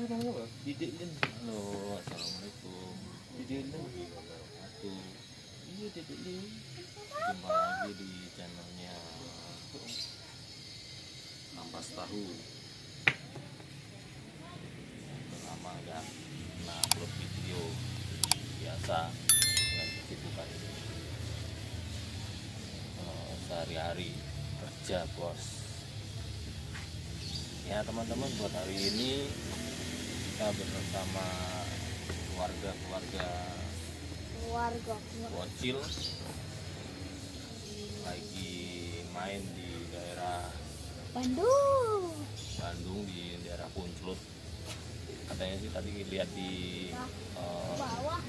Halo, assalamualaikum. Aduh. Iya di channelnya Tahu. Lama nggak nah upload video biasa dengan kesibukan eh, sehari-hari kerja bos ya teman-teman buat hari ini kita bersama keluarga-keluarga Warga bocil lagi main di daerah Bandung. Bandung di daerah Punclut. Katanya sih tadi lihat di Bawah.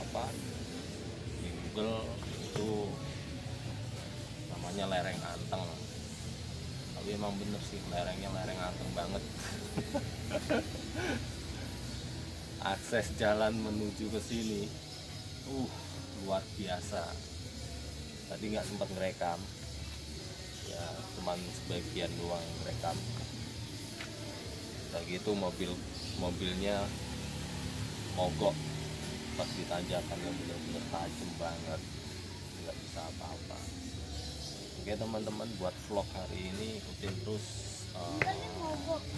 apa? Di Google itu namanya lereng anteng tapi emang bener sih lerengnya lereng anteng banget. Akses jalan menuju ke sini uh luar biasa. Tadi nggak sempat ngerekam. Ya cuman sebagian doang ngerekam. Udah gitu mobil mobilnya mogok. Pas di tanjakan yang bener-bener tajam banget. Nggak bisa apa-apa oke teman-teman buat vlog hari ini ikutin terus eh,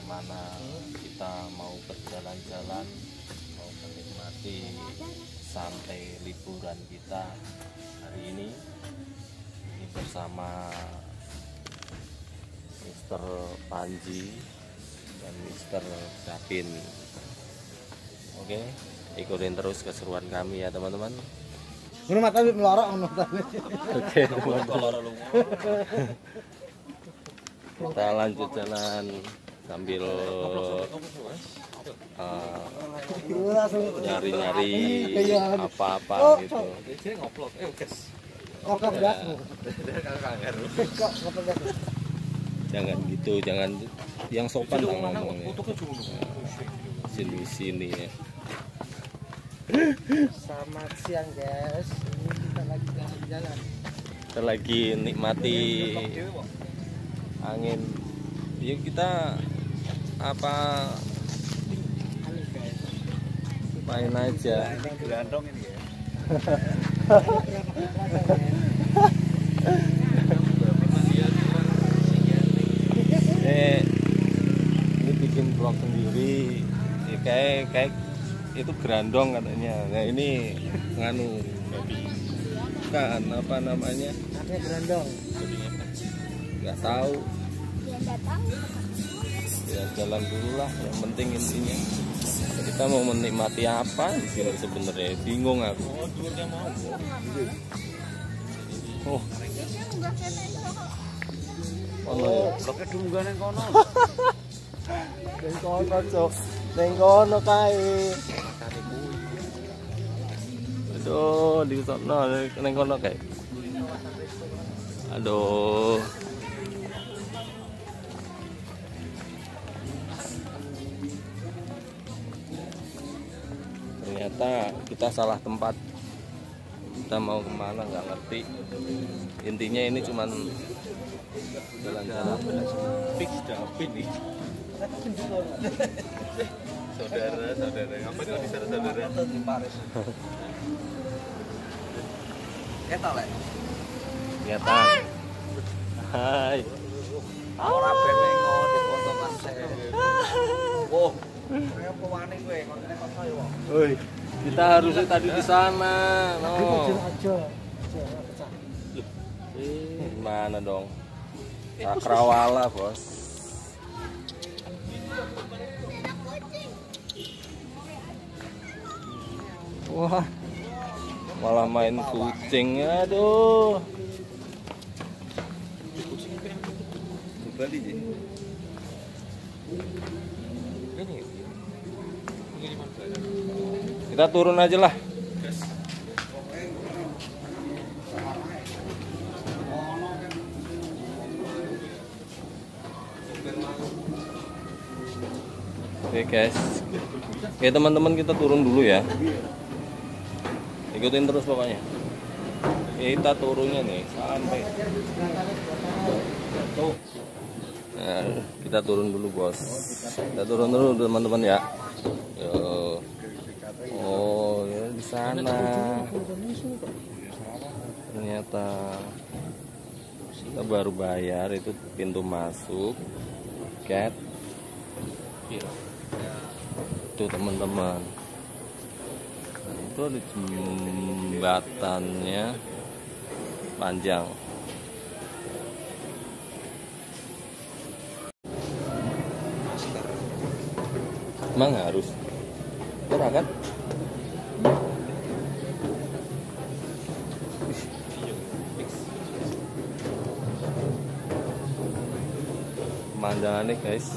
gimana kita mau berjalan-jalan mau menikmati santai liburan kita hari ini ini bersama Mr. Panji dan Mr. Davin oke ikutin terus keseruan kami ya teman-teman Ngono mata melorok ngono tapi. Oke. Kita lanjut jalan sambil uh, nyari-nyari apa-apa gitu. Gas. Kok kok gas. Jangan gitu, jangan yang sopan dong ngomongnya. Sini sini ya. Selamat siang guys. Ini kita lagi jalan-jalan. Kita lagi nikmati angin. Yuk kita apa main aja. Gelandong ini ya. eh ini bikin vlog sendiri ya, kayak kayak itu gerandong katanya. Nah ini nganu. Kan apa namanya? Nggak tahu. Dia nggak tahu. ya jalan dulu lah. Yang penting intinya kita mau menikmati apa di sini sebenarnya? Bingung aku. Oh ono ya Oke dunggan yang kono. Neng kono, Cok. Neng kono kae. Aduh, di sono neng kono kae. Aduh. Ternyata kita salah tempat. Kita mau ke mana nggak ngerti. Intinya ini cuman jalan-jalan. Fix Davin nih. Saudara, saudara. Ngapain kau di sana saudara? di Paris. Eta lek. Hai. Ora ben ngono di potongan saya. Wow. Kayak kowe, kontene. Woi, kita harusnya tadi di sana. No. aja. Eh, Gimana dong? Sakrawala, Bos. Wah. Malah main kucing. Aduh. Bali mana? Kita turun aja lah. Oke guys, oke teman-teman kita turun dulu ya. Ikutin terus pokoknya. Kita turunnya nih sampai Nah, kita turun dulu bos. Kita turun dulu teman-teman ya. Yo. Oh ya di sana. Ternyata kita baru bayar itu pintu masuk. Cat. Itu teman-teman. Itu ada jembatannya panjang. Emang harus? Kan? Pemandangannya guys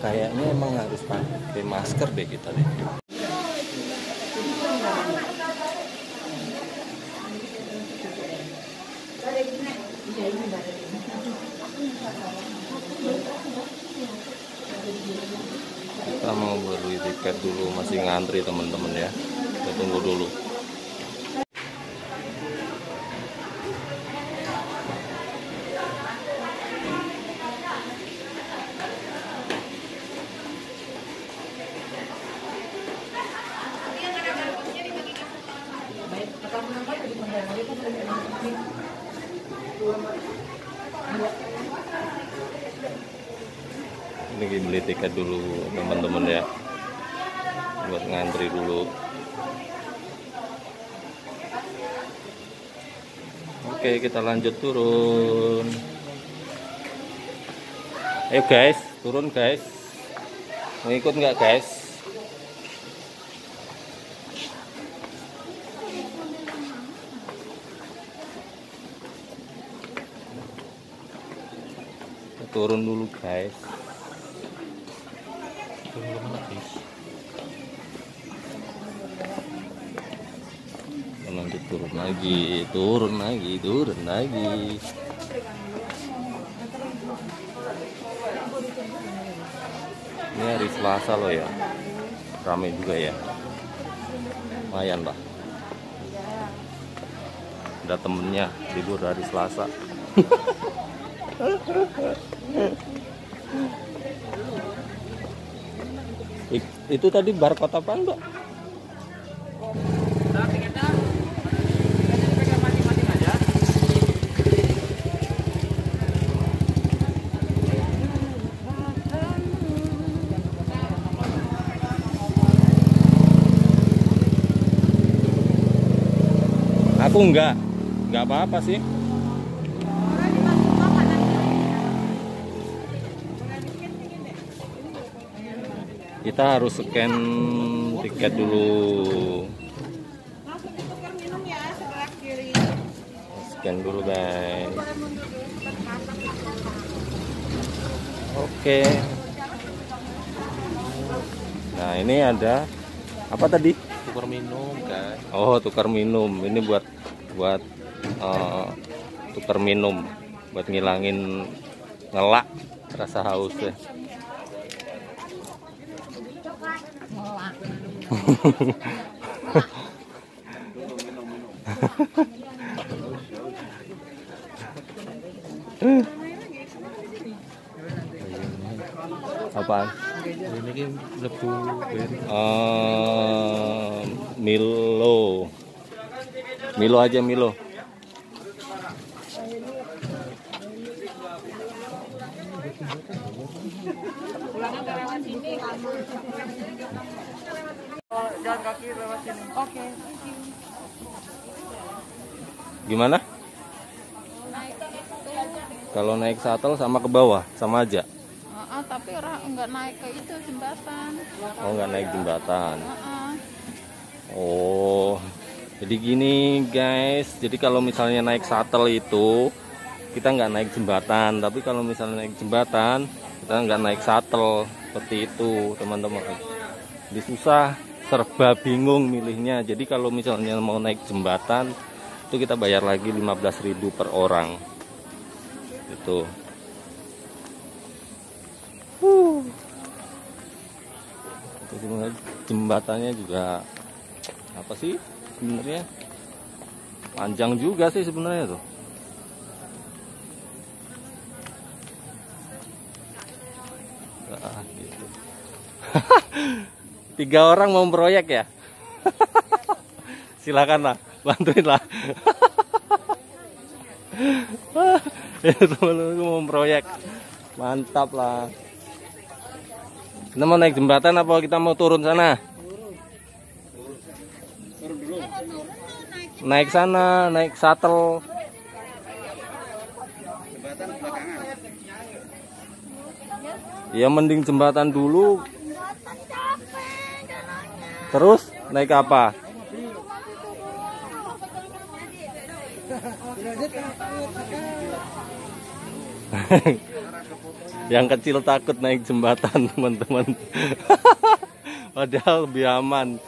Kayaknya emang harus pakai masker deh kita deh kita mau beli tiket dulu masih ngantri teman-teman ya kita tunggu dulu ini beli tiket dulu teman-teman ya. Buat ngantri dulu. Oke kita lanjut turun. Ayo guys. Turun guys. Mau ikut nggak guys Turun dulu guys. Lanjut turun lagi turun lagi turun lagi. Ini hari Selasa loh ya. Rame juga ya. Lumayan lah ada temennya libur hari Selasa itu tadi bar kota apaan mbak? Aku enggak, enggak apa-apa sih. Kita harus scan tiket dulu. Langsung ditukar minum ya sebelah kiri. Scan dulu guys. Oke. Nah ini ada apa tadi? Tukar minum kan. Oh tukar minum. Ini buat buat eh, tukar minum, buat ngilangin ngelak rasa haus ya. Apaan? Ini lebu ben. Eh, Milo. Milo aja Milo. Jalan kaki lewat sini. Oke. Gimana? Kalau naik shuttle sama ke bawah, sama aja. Heeh, tapi orang enggak naik ke itu jembatan. Oh, nggak naik jembatan. Heeh. Oh, jadi gini guys. Jadi kalau misalnya naik shuttle itu kita nggak naik jembatan, tapi kalau misalnya naik jembatan kita nggak naik shuttle seperti itu teman-teman. Jadi susah, serba bingung milihnya. Jadi kalau misalnya mau naik jembatan itu kita bayar lagi 15.000 per orang itu Huh. Itu sebenarnya jembatannya juga apa sih sebenarnya panjang juga sih sebenarnya tuh Ah, gitu. tiga orang mau proyek ya? Silakan lah bantuin lah teman-teman mau proyek. Mantap lah kita mau naik jembatan apa kita mau turun sana? Naik sana naik shuttle. Ya mending jembatan dulu terus naik apa? Yang kecil takut naik jembatan teman-teman. Padahal lebih aman.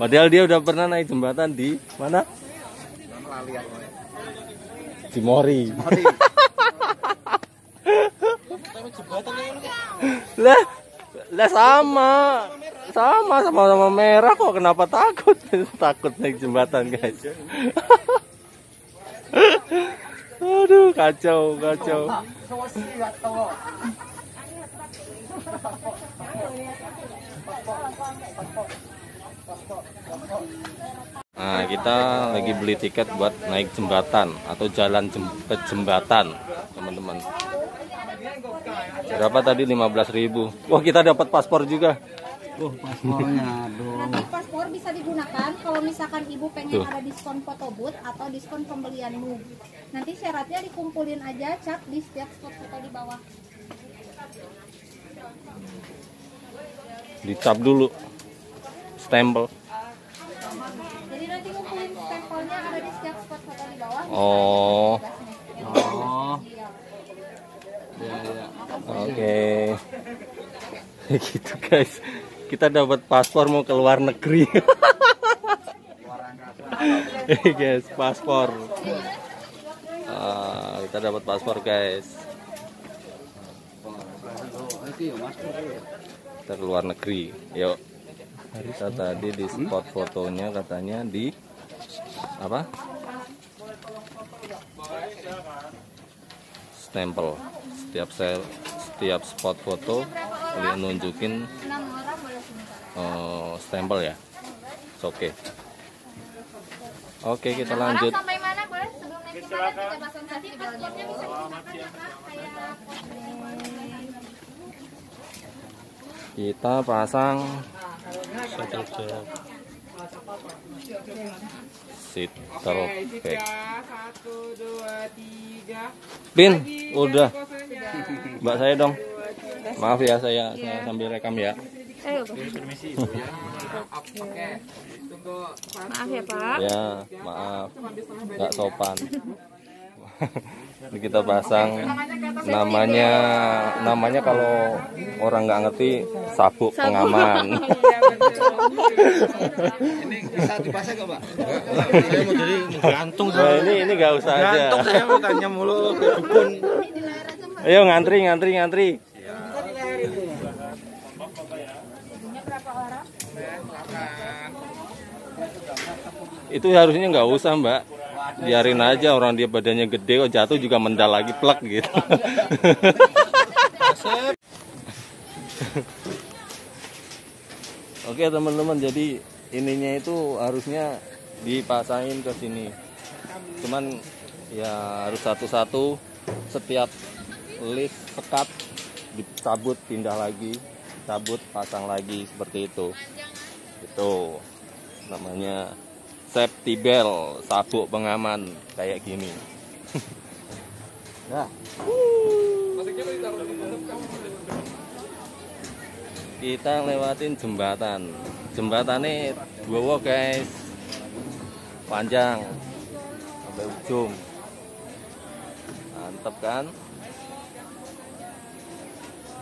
Padahal dia udah pernah naik jembatan di mana? Di Mori. Lah lah sama sama sama sama merah kok kenapa takut takut naik jembatan guys aduh kacau kacau Nah, kita lagi beli tiket buat naik jembatan atau jalan jem- jembatan, teman-teman. Berapa tadi 15.000. Wah, kita dapat paspor juga. Paspornya aduh Nanti paspor bisa digunakan kalau misalkan ibu pengen Tuh. ada diskon foto booth atau diskon pembelian mug. Nanti syaratnya dikumpulin aja cap di setiap spot foto di bawah. Dicap dulu. Stempel. Jadi nanti ngumpulin stempelnya ada di setiap spot foto di bawah. Oh, oh ya ya oke. gitu, guys. Kita dapat paspor mau ke luar negeri. Eh, guys, paspor. Ah, kita dapat paspor, guys. kita ke luar negeri yuk kita tadi di spot fotonya katanya di apa stempel setiap sel setiap spot foto dia nunjukin eh, stempel ya? Oke oke kita Enam lanjut. Orang sampai mana? Boleh? Sebelum naik jembatan kita pasang paspornya bisa ya kita pasang Satu, dua, tiga. pin udah. mbak saya dong. Maaf ya saya saya sambil rekam ya Maaf ya pak. ya maaf. Nggak sopan. Ini kita pasang namanya namanya kalau orang nggak ngerti sabuk pengaman. Ini bisa dipasang nggak pak? Saya mau jadi gantung nah, ini ini nggak usah aja. Gantung saya bukannya mulu ke dukun. ayo ngantri ngantri ngantri itu harusnya nggak usah mbak. Biarin aja orang dia badannya gede kok jatuh juga mendal lagi plek gitu. Oke teman-teman jadi ininya itu harusnya dipasangin ke sini. Cuman ya harus satu-satu. Setiap list sekat dicabut pindah lagi. Cabut pasang lagi seperti itu. Itu namanya safety belt sabuk pengaman kayak gini. Nah. Kita lewatin jembatan. Jembatannya dua guys. Panjang. Sampai ujung. Mantep kan?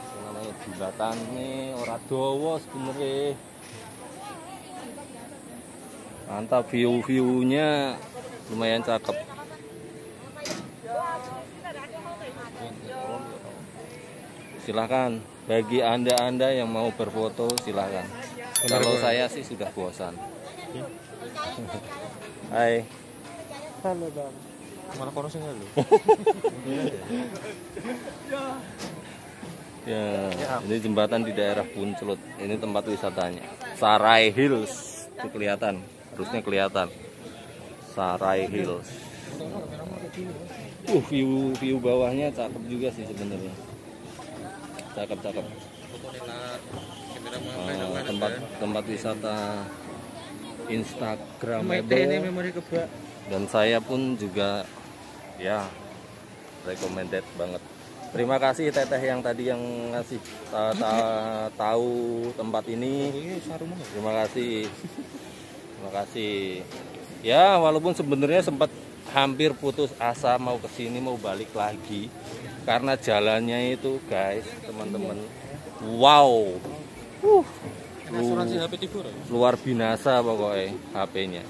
Ini namanya jembatan nih ora dowo sebenarnya mantap view viewnya lumayan cakep silahkan bagi anda-anda yang mau berfoto silahkan kalau saya sih sudah bosan Hai Halo bang. Malah kono sing halo. Ya, ini jembatan di daerah Puncelut. Ini tempat wisatanya. Sarai Hills. Itu kelihatan. Harusnya kelihatan. Sarai Hills. Uh, view view bawahnya cakep juga sih sebenarnya. Cakep cakep. Ah, tempat tempat wisata Instagramable dan saya pun juga ya recommended banget terima kasih teteh yang tadi yang ngasih ta- ta- tahu tempat ini terima kasih terima kasih ya walaupun sebenarnya sempat hampir putus asa mau ke sini mau balik lagi karena jalannya itu guys teman-teman wow uh, Asuransi HP Tibur. luar binasa pokoknya HP-nya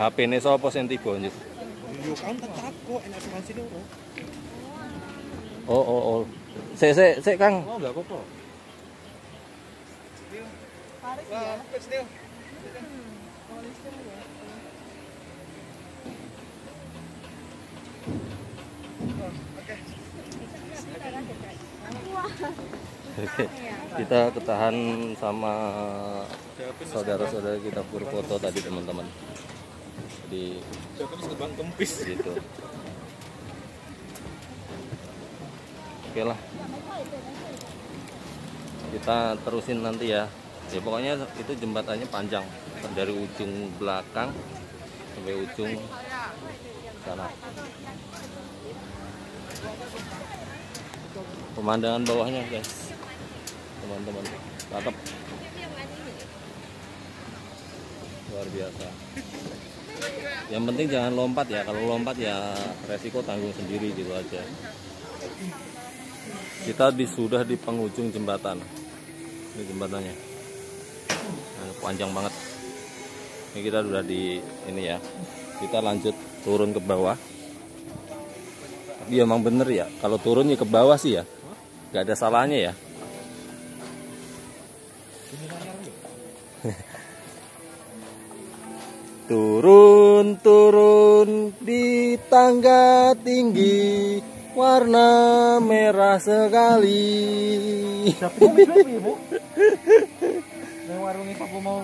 HP ini sopo sing tiba Nyut? Yo kan tetap kok enak asuransi dulu. Oh oh oh. Sik sik sik Kang. Oh enggak apa-apa. Kita ketahan sama saudara-saudara kita berfoto tadi teman-teman. Jadi kempis. gitu. Oke lah. Kita terusin nanti ya. Ya pokoknya itu jembatannya panjang dari ujung belakang sampai ujung sana. Pemandangan bawahnya guys, teman-teman, cakep. Luar biasa. Yang penting jangan lompat ya. Kalau lompat ya resiko tanggung sendiri gitu aja. Kita di, sudah di penghujung jembatan. Ini jembatannya. Nah, panjang banget. Ini kita sudah di ini ya. Kita lanjut turun ke bawah. Tapi emang bener ya. Kalau turun ya ke bawah sih ya. Gak ada salahnya ya. Turun turun di tangga tinggi warna merah sekali. Bu. Nang warung iki mau.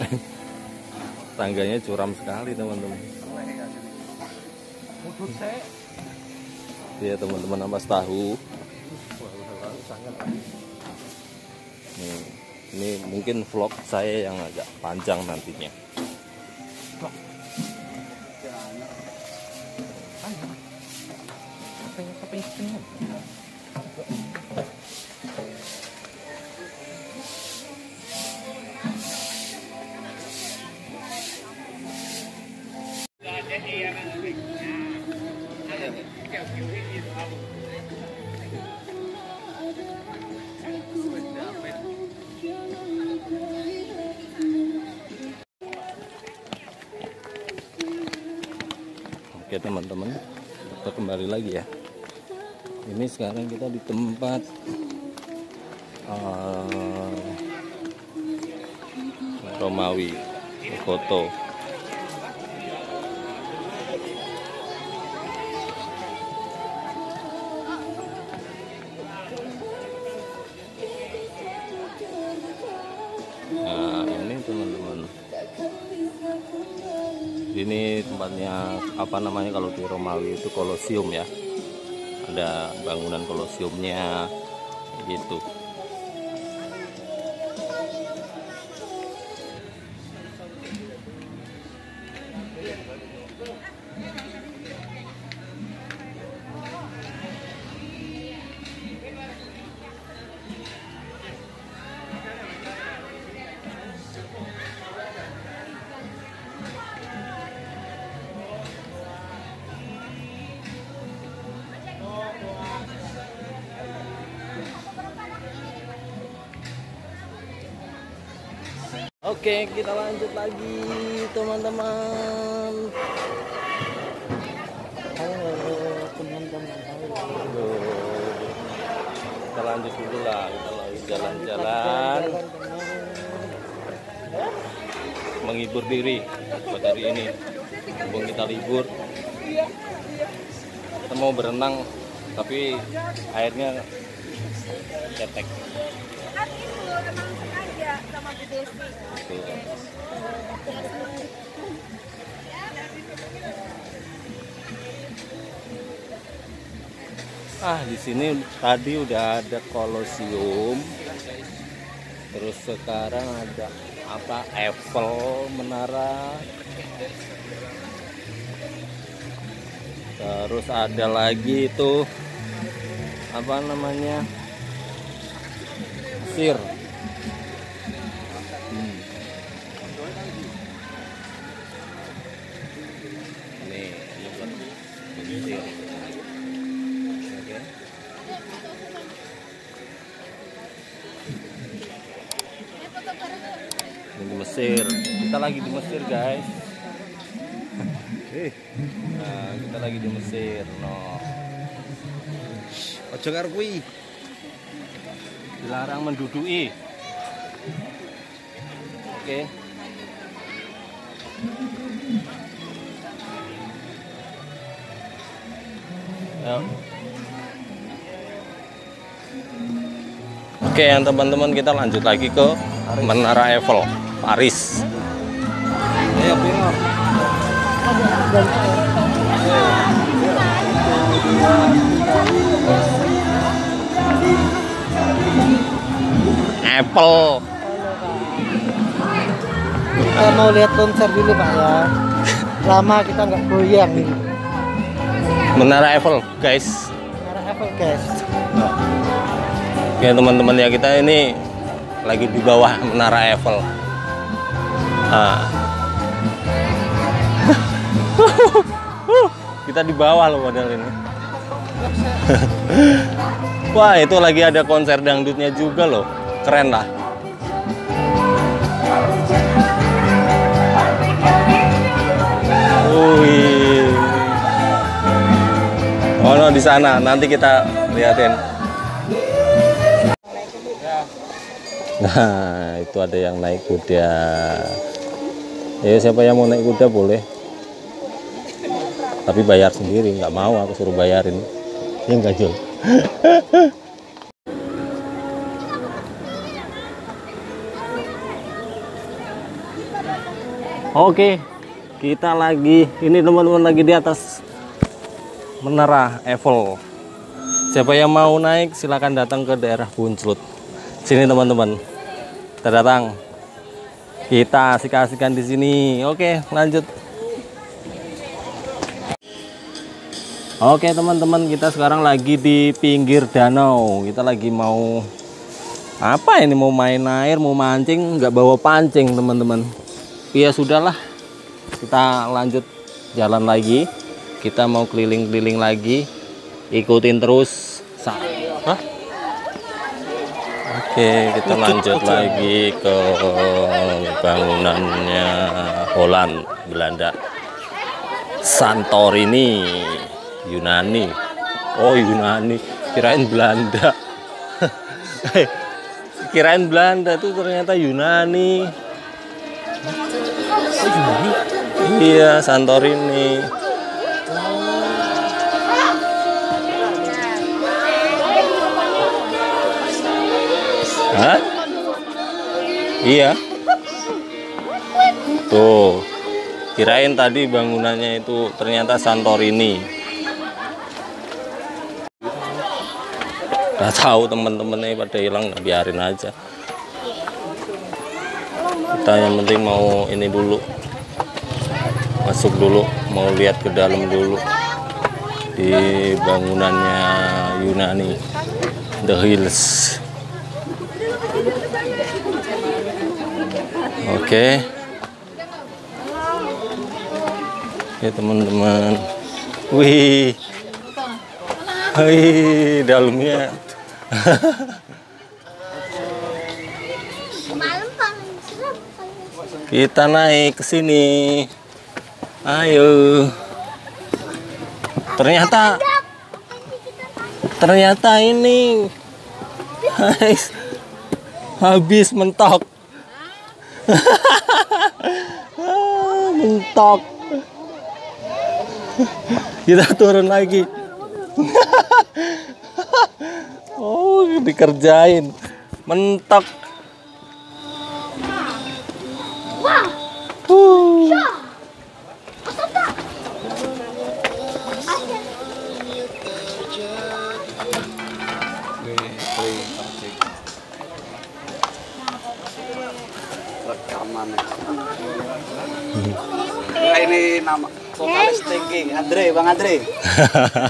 Tangganya curam sekali teman-teman. Iya teman-teman ampas tahu. Nih, ini mungkin vlog saya yang agak panjang nantinya. Oke lagi ya. Ini sekarang kita di tempat eh, Romawi foto. Nah ini teman-teman. Ini tempatnya apa namanya kalau di Romawi itu kolosium ya. Ada bangunan kolosiumnya gitu. Oke, kita lanjut lagi, teman-teman. Halo teman-teman. Kita lanjut dulu lah, kita lagi jalan-jalan menghibur diri buat hari ini. Mumpung kita libur. Kita mau berenang, tapi airnya cetek. Ah, di sini tadi udah ada kolosium. Terus sekarang ada apa? Eiffel menara. Terus ada lagi itu apa namanya? Mesir. Mesir. Kita lagi di Mesir, guys. Nah, kita lagi di Mesir. No. Ojo karo kuwi. Dilarang mendudui. Oke. Yuk. Oke, yang teman-teman kita lanjut lagi ke Menara Eiffel, Piro? Apple. Kita mau lihat konser dulu Pak ya. Lama kita nggak goyang ini. Menara Eiffel, guys. Menara Eiffel guys. Oke, teman-teman ya kita ini lagi di bawah Menara Eiffel. Ah. kita di bawah loh model ini. Wah, itu lagi ada konser dangdutnya juga loh. Keren lah. Wih. Oh no di sana, nanti kita liatin. Nah, itu ada yang naik kuda. Ya siapa yang mau naik kuda boleh. Tapi bayar sendiri, nggak mau aku suruh bayarin. Ya enggak Jul. Oke, kita lagi ini teman-teman lagi di atas Menara Eiffel. Siapa yang mau naik silakan datang ke daerah Bunclut. Sini teman-teman. Kita datang. Kita asik-asikan di sini. Oke, lanjut. Oke teman-teman, kita sekarang lagi di pinggir danau. Kita lagi mau apa ini mau main air, mau mancing, nggak bawa pancing teman-teman. Ya sudahlah, kita lanjut jalan lagi. Kita mau keliling-keliling lagi. Ikutin terus. Sa- Hah? Oke, kita lanjut lagi ke bangunannya Holland, Belanda. Santorini, Yunani. Oh, Yunani. Kirain Belanda. Kirain Belanda itu ternyata Yunani. Oh, Yunani? Iya, Santorini. Hah? Iya. Tuh. Kirain tadi bangunannya itu ternyata Santorini. Gak tahu temen-temennya pada hilang, nggak biarin aja. Kita yang penting mau ini dulu, masuk dulu, mau lihat ke dalam dulu di bangunannya Yunani, The Hills. Oke. Ya teman-teman. Wih. Wih, dalamnya. Kita naik ke sini. Ayo. Ternyata ternyata ini habis mentok. Ah, mentok. Kita turun lagi. oh, dikerjain. Mentok. Uh. Ini nama vokalis Thinking, Andre, Bang Andre.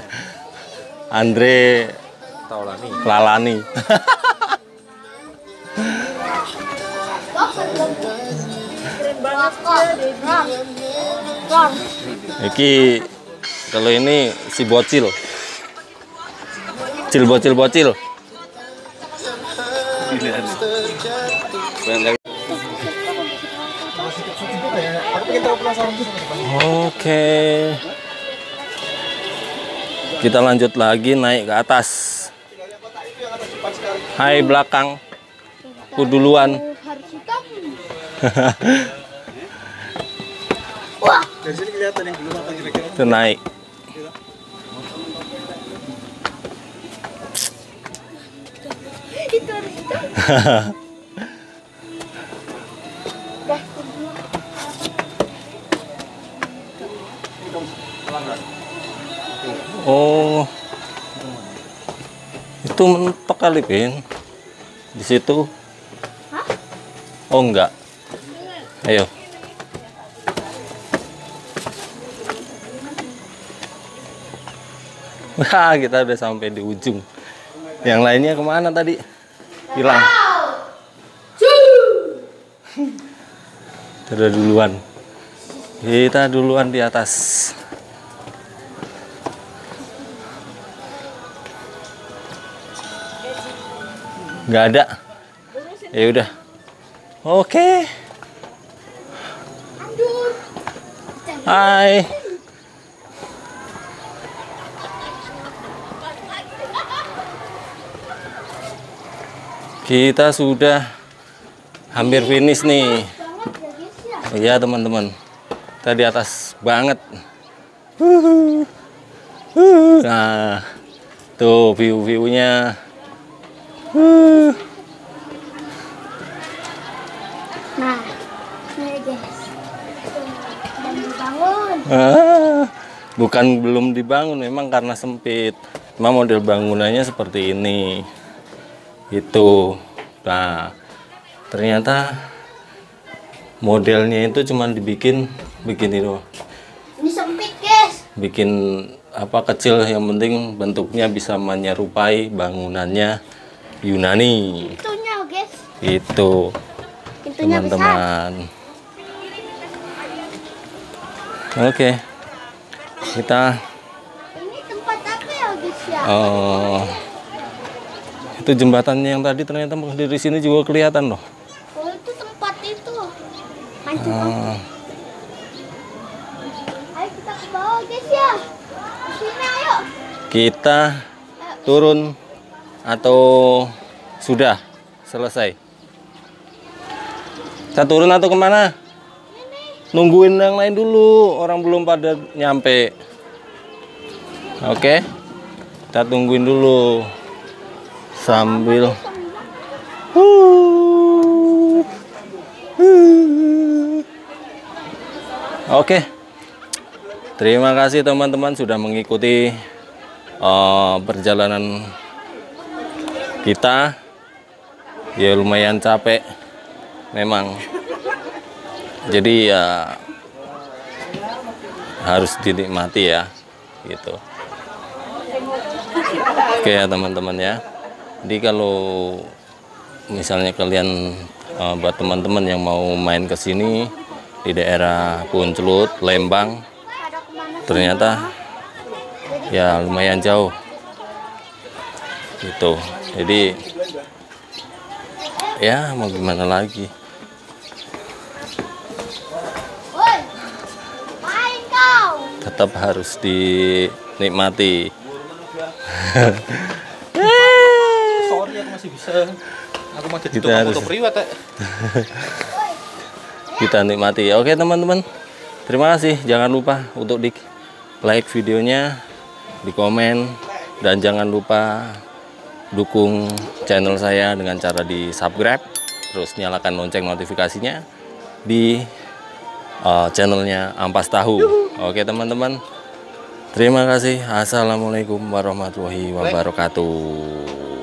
Andre Lalani. Iki kalau ini si bocil. Bocil bocil bocil. Oke. Kita lanjut lagi naik ke atas. Hai belakang. Ku duluan. hitam Dari sini kelihatan yang belum apa kira-kira. Itu naik. itu Oh. Itu mentok kali, Pin. Di situ. Oh, enggak. Ayo. Wah, kita udah sampai di ujung. Yang lainnya ke mana tadi? Hilang. Kita duluan. Kita duluan di atas. Nggak ada. Ya udah. Oke. Hai. Kita sudah hampir finish nih. Iya teman-teman. Kita di atas banget. Nah tuh view-viewnya Uh. nah ini guys dan dibangun Ah, bukan belum dibangun memang karena sempit. Cuma model bangunannya seperti ini. Itu nah ternyata modelnya itu cuma dibikin begini doang. Ini sempit guys. Bikin apa kecil. Yang penting bentuknya bisa menyerupai bangunannya Yunani. Itunya guys. Itu. Pintunya teman-teman. Oke. Kita ini tempat apa ya guys ya? Eh, itu jembatannya yang tadi ternyata dari sini juga kelihatan loh. Oh itu tempat itu. Ah, ayo kita ke bawah guys ya. Ke sini ayo. Kita turun atau sudah selesai? Kita turun atau ke mana? Nungguin yang lain dulu. Orang belum pada nyampe. Oke? Kita tungguin dulu. Sambil. Oke. Terima kasih teman-teman sudah mengikuti eh, perjalanan kita. Ya lumayan capek memang. Jadi ya harus dinikmati ya gitu. Oke ya teman-teman ya. Jadi kalau misalnya kalian eh, buat teman-teman yang mau main ke sini di daerah Puncelut, Lembang, ternyata ya lumayan jauh. Gitu jadi ya mau gimana lagi? Tetap harus dinikmati. Sorry aku masih bisa. Aku kita harus kita nikmati. Oke teman-teman. Terima kasih. Jangan lupa untuk di like videonya di komen dan jangan lupa dukung channel saya dengan cara di subscribe terus nyalakan lonceng notifikasinya di uh, channelnya Ampas Tahu. Oke teman-teman. Terima kasih. Assalamualaikum warahmatullahi wabarakatuh